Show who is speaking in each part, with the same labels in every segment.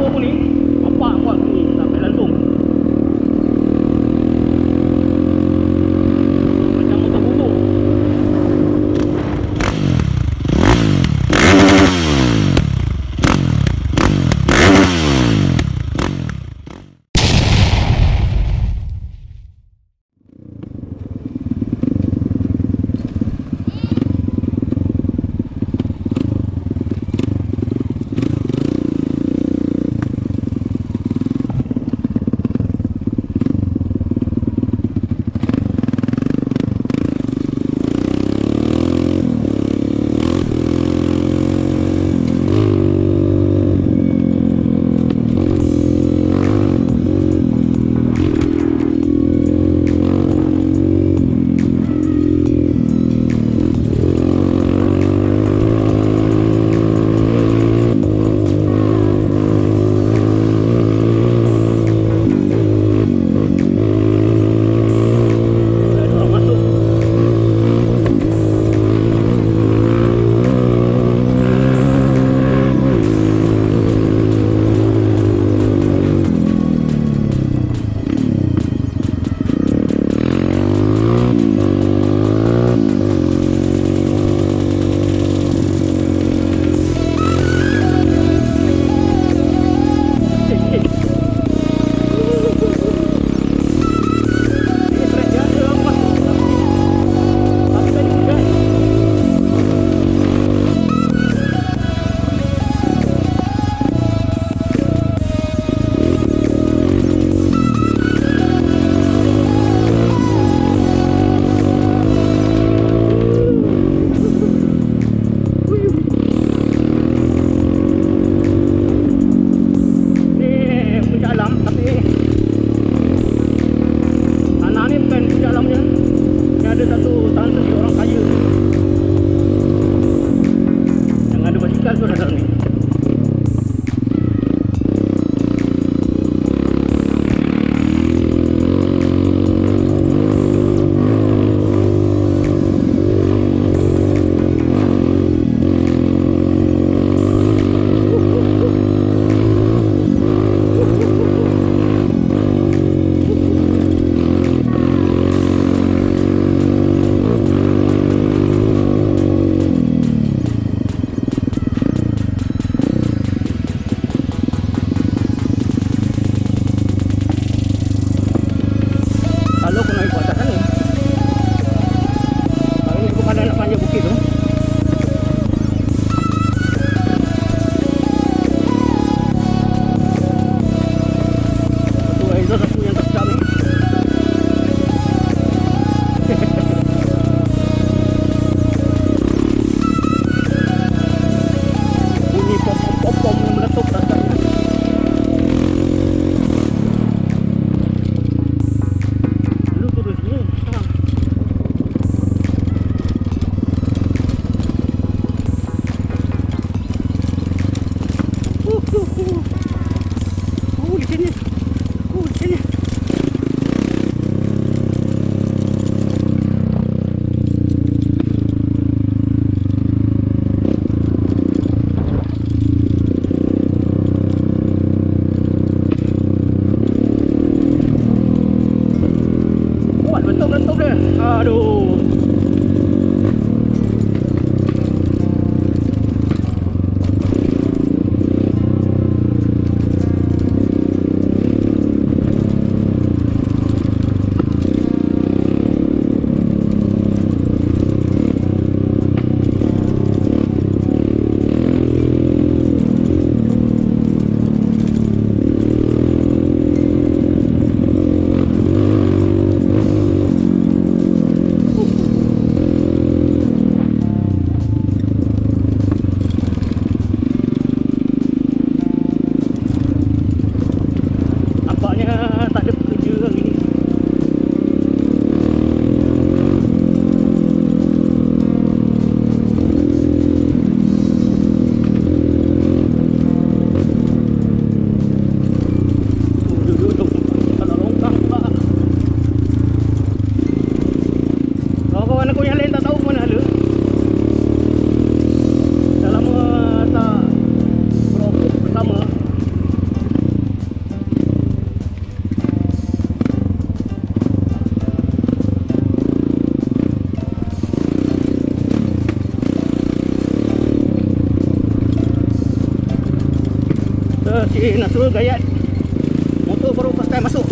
Speaker 1: 我不灵，我半罐不灵 Si Nasrul Gayat. Motor baru first time masuk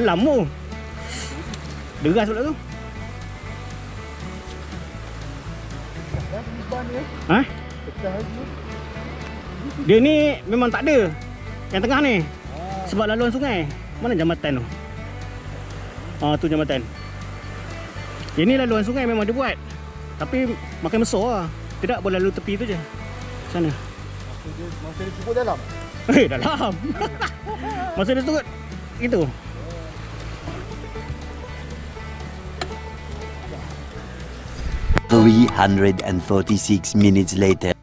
Speaker 1: Dalam tu. Deras pula tu. Ha? Dia ni memang tak ada. Yang tengah ni. Sebab laluan sungai. Mana jambatan tu? Ah tu jambatan. Ini laluan sungai memang dia buat. Tapi makin besar lah. Tidak boleh lalu tepi tu je. Sana.
Speaker 2: Masa dia, masa dia cukup dalam.
Speaker 1: Eh dalam. Masa dia turut itu.
Speaker 3: Three hundred and forty-six minutes later.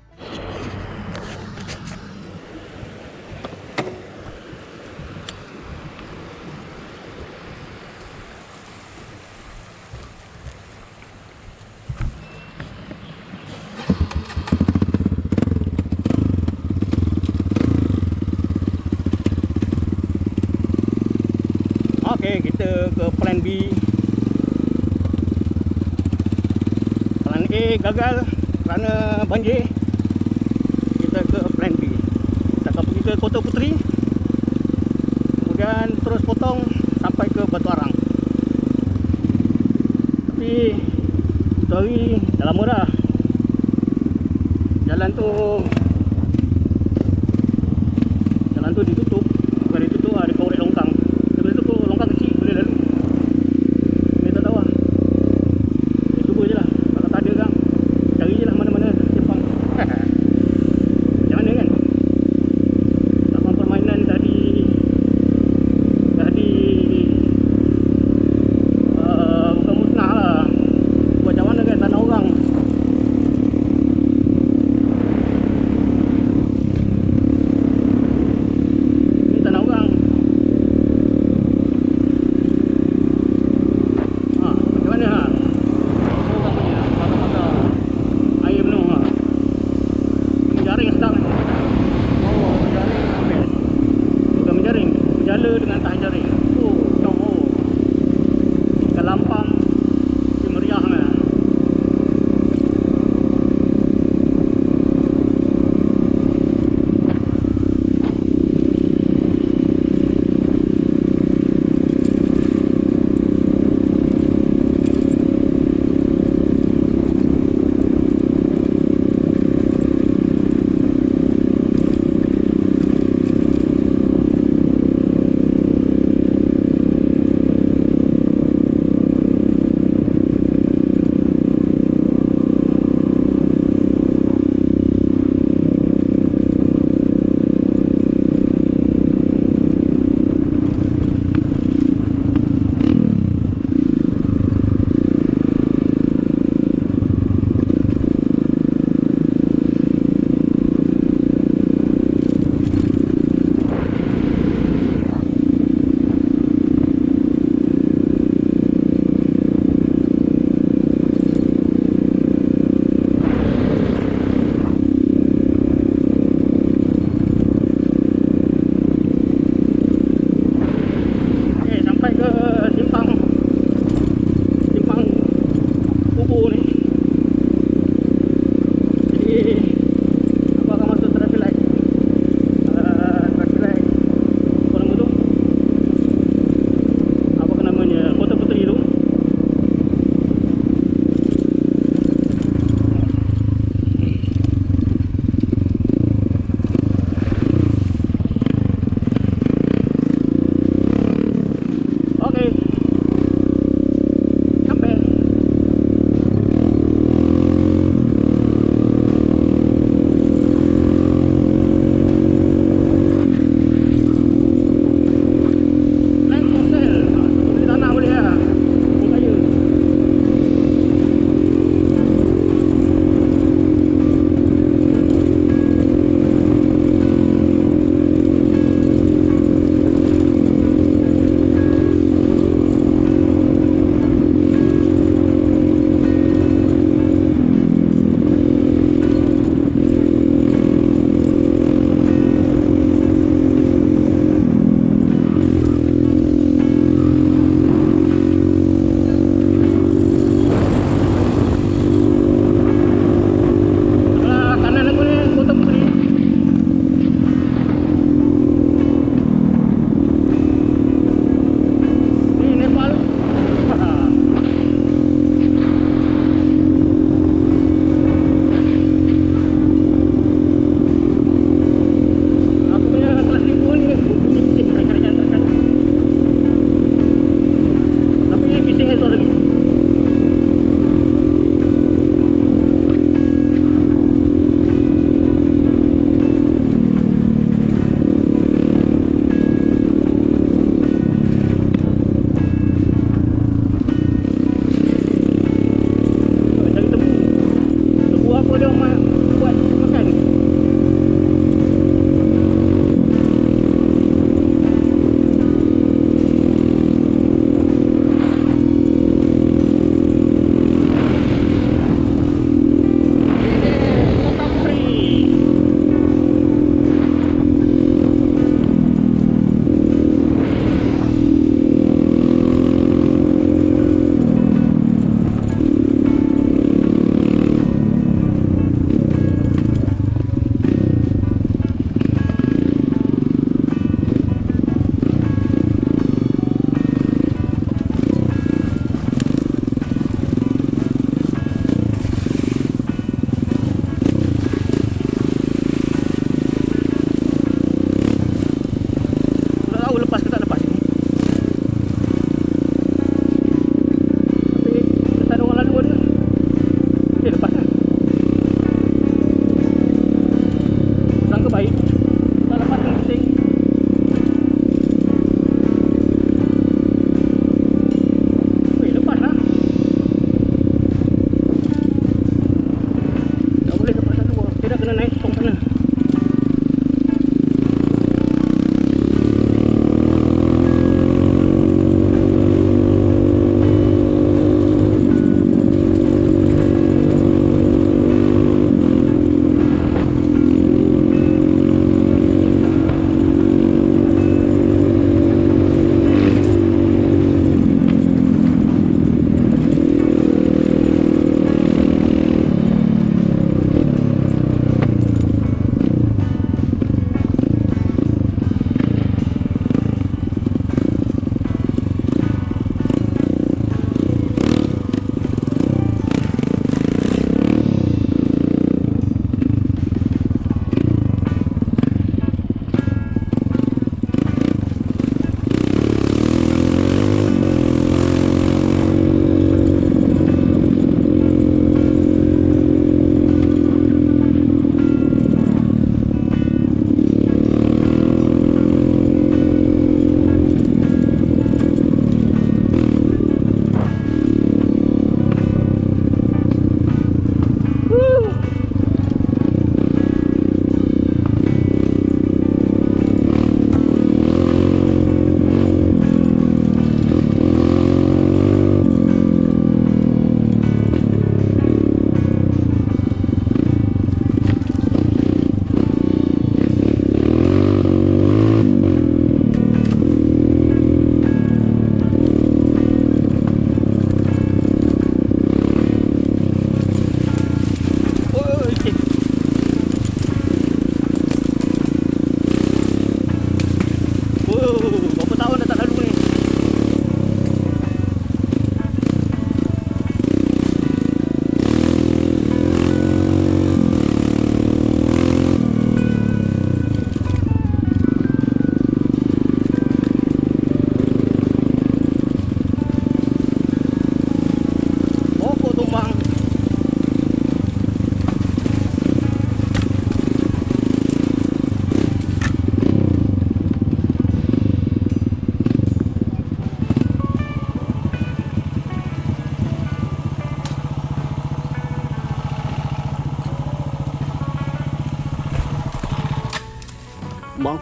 Speaker 1: Okey, kita ke plan B. A gagal kerana banjir. Kita ke plan B. Kita akan pergi ke Kota Puteri. Kemudian terus potong sampai ke Batu Arang. Tapi tu hari dah lama dah. Jalan tu Jalan tu ditutup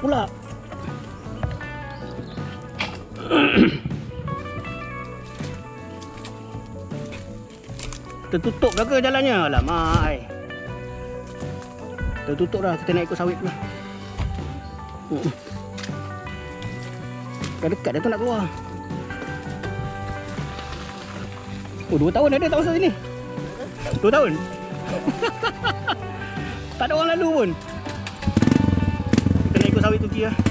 Speaker 1: pula. Tertutup dah ke jalannya? Alamak. Tertutup dah. Kita nak ikut sawit pula. Dah dekat dah tu nak keluar. Oh, dua tahun ada tak masuk sini? Dua tahun? tak ada orang lalu pun. Kita nak